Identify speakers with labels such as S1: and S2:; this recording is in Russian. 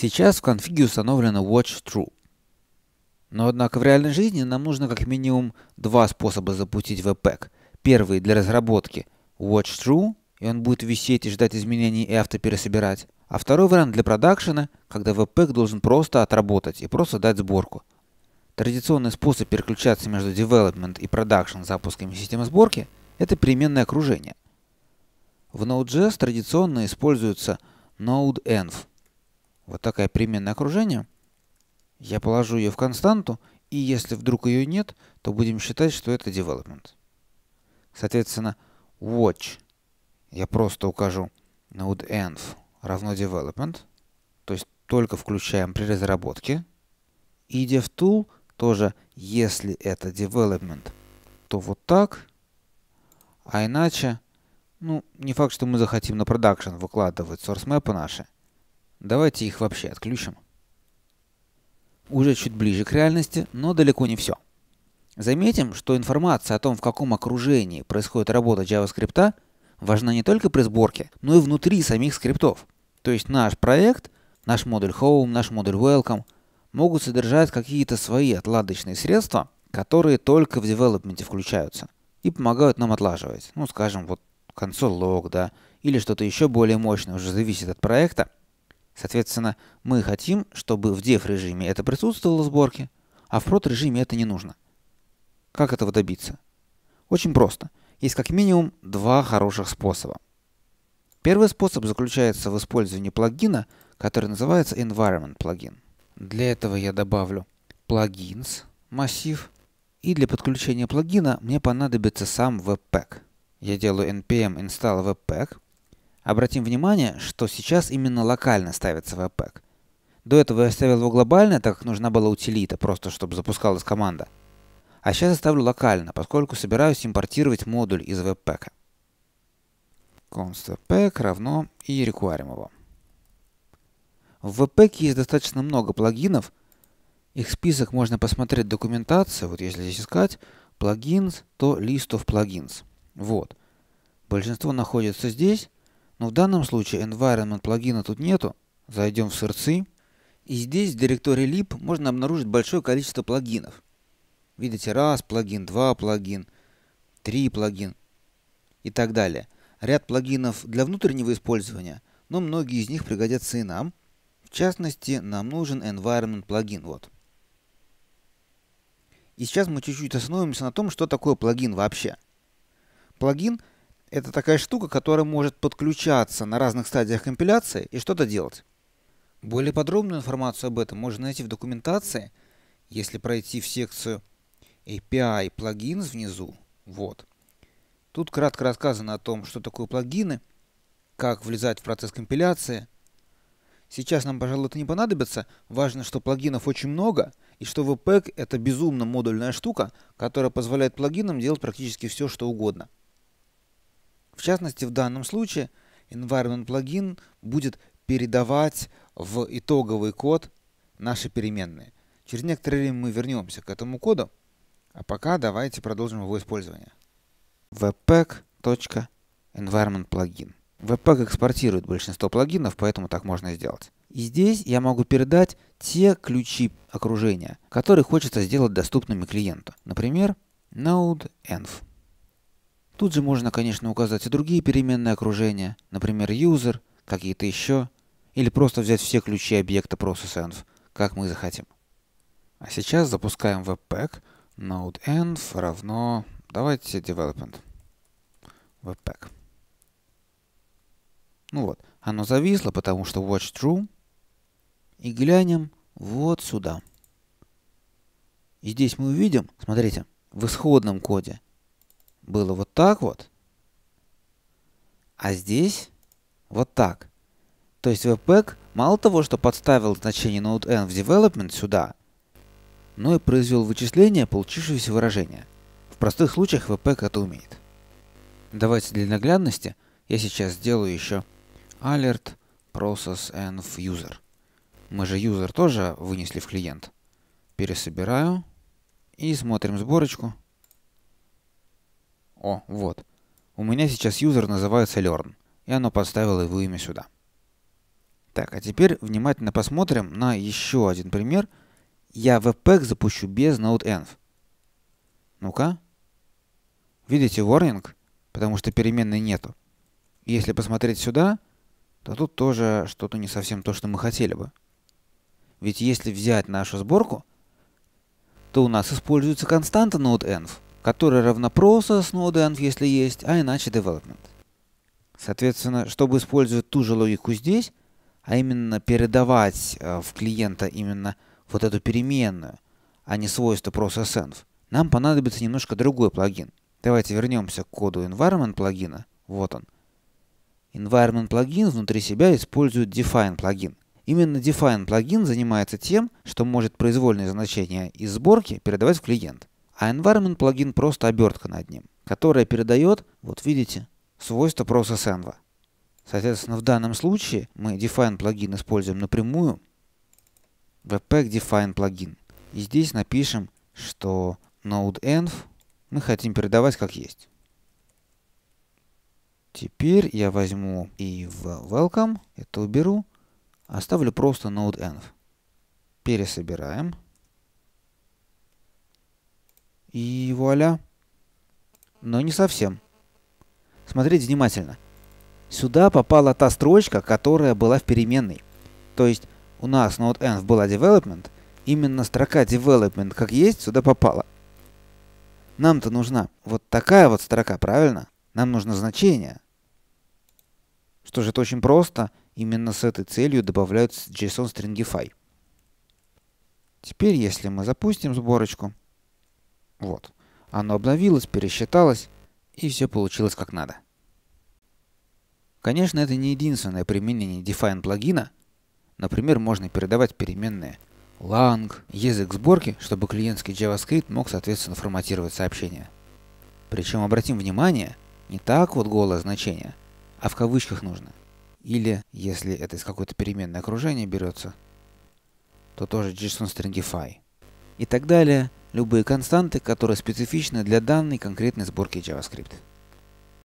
S1: Сейчас в конфиге установлено watch true. Но однако в реальной жизни нам нужно как минимум два способа запустить webpack. Первый для разработки watch true, и он будет висеть и ждать изменений и автопересобирать. А второй вариант для продакшена, когда webpack должен просто отработать и просто дать сборку. Традиционный способ переключаться между development и production запусками системы сборки – это переменное окружение. В Node.js традиционно используется node_env. Вот такая переменное окружение. Я положу ее в константу, и если вдруг ее нет, то будем считать, что это development. Соответственно, watch я просто укажу node_env равно development, то есть только включаем при разработке. И devtool тоже, если это development, то вот так. А иначе, ну, не факт, что мы захотим на продакшн выкладывать source map наши. Давайте их вообще отключим. Уже чуть ближе к реальности, но далеко не все. Заметим, что информация о том, в каком окружении происходит работа JavaScript, важна не только при сборке, но и внутри самих скриптов. То есть наш проект, наш модуль Home, наш модуль Welcome – могут содержать какие-то свои отладочные средства, которые только в девелопменте включаются и помогают нам отлаживать. Ну, скажем, вот console log, да, или что-то еще более мощное, уже зависит от проекта. Соответственно, мы хотим, чтобы в dev режиме это присутствовало в сборке, а в прод режиме это не нужно. Как этого добиться? Очень просто. Есть как минимум два хороших способа. Первый способ заключается в использовании плагина, который называется environment плагин. Для этого я добавлю плагинс массив. И для подключения плагина мне понадобится сам webpack. Я делаю npm install webpack. Обратим внимание, что сейчас именно локально ставится webpack. До этого я ставил его глобально, так как нужна была утилита, просто чтобы запускалась команда. А сейчас я ставлю локально, поскольку собираюсь импортировать модуль из webpack. const webpack равно и requirem его. В Webpack есть достаточно много плагинов. Их список можно посмотреть в документации. Вот если здесь искать плагинс, то list of plugins. Вот. Большинство находится здесь, но в данном случае environment плагина тут нету. Зайдем в сырцы. И здесь в директории lib можно обнаружить большое количество плагинов. Видите, раз плагин, два плагин, три плагин и так далее. Ряд плагинов для внутреннего использования, но многие из них пригодятся и нам. В частности, нам нужен environment плагин. Вот. И сейчас мы чуть-чуть остановимся на том, что такое плагин вообще. Плагин — это такая штука, которая может подключаться на разных стадиях компиляции и что-то делать. Более подробную информацию об этом можно найти в документации, если пройти в секцию API Plugins внизу. Вот. Тут кратко рассказано о том, что такое плагины, как влезать в процесс компиляции — Сейчас нам, пожалуй, это не понадобится. Важно, что плагинов очень много, и что Webpack — это безумно модульная штука, которая позволяет плагинам делать практически все, что угодно. В частности, в данном случае environment плагин будет передавать в итоговый код наши переменные. Через некоторое время мы вернемся к этому коду, а пока давайте продолжим его использование. webpack.environment плагин Webpack экспортирует большинство плагинов, поэтому так можно сделать. И здесь я могу передать те ключи окружения, которые хочется сделать доступными клиенту. Например, node_env. Тут же можно, конечно, указать и другие переменные окружения, например, user, какие-то еще, или просто взять все ключи объекта process_env, как мы захотим. А сейчас запускаем webpack node_env равно, давайте development webpack. Ну вот, оно зависло, потому что watch true. И глянем вот сюда. И здесь мы увидим, смотрите, в исходном коде было вот так вот, а здесь вот так. То есть Webpack мало того, что подставил значение node_n в development сюда, но и произвел вычисление получившегося выражения. В простых случаях Webpack это умеет. Давайте для наглядности я сейчас сделаю еще alert process and user. Мы же user тоже вынесли в клиент. Пересобираю и смотрим сборочку. О, вот. У меня сейчас user называется learn, и оно подставило его имя сюда. Так, а теперь внимательно посмотрим на еще один пример. Я webpack запущу без node.env. Ну-ка. Видите warning? Потому что переменной нету. Если посмотреть сюда, то тут тоже что-то не совсем то, что мы хотели бы. Ведь если взять нашу сборку, то у нас используется константа node.env, которая равна process node.env, если есть, а иначе development. Соответственно, чтобы использовать ту же логику здесь, а именно передавать э, в клиента именно вот эту переменную, а не свойство process.env, нам понадобится немножко другой плагин. Давайте вернемся к коду environment плагина. Вот он. Environment плагин внутри себя использует define плагин. Именно define плагин занимается тем, что может произвольные значения из сборки передавать в клиент. А environment плагин просто обертка над ним, которая передает, вот видите, свойства process-env. Соответственно, в данном случае мы define плагин используем напрямую webpack define плагин. И здесь напишем, что node-env мы хотим передавать как есть. Теперь я возьму и в welcome это уберу Оставлю просто node.env. Пересобираем. И вуаля. Но не совсем. Смотрите внимательно. Сюда попала та строчка, которая была в переменной. То есть у нас node.env была development, именно строка development как есть сюда попала. Нам-то нужна вот такая вот строка, правильно? Нам нужно значение. Что же, это очень просто. Именно с этой целью добавляются JSON Stringify. Теперь, если мы запустим сборочку, вот, оно обновилось, пересчиталось, и все получилось как надо. Конечно, это не единственное применение define плагина. Например, можно передавать переменные lang, язык сборки, чтобы клиентский JavaScript мог соответственно форматировать сообщения. Причем обратим внимание, не так вот голое значение, а в кавычках нужно. Или, если это из какой-то переменной окружения берется, то тоже JSON stringify. И так далее. Любые константы, которые специфичны для данной конкретной сборки JavaScript.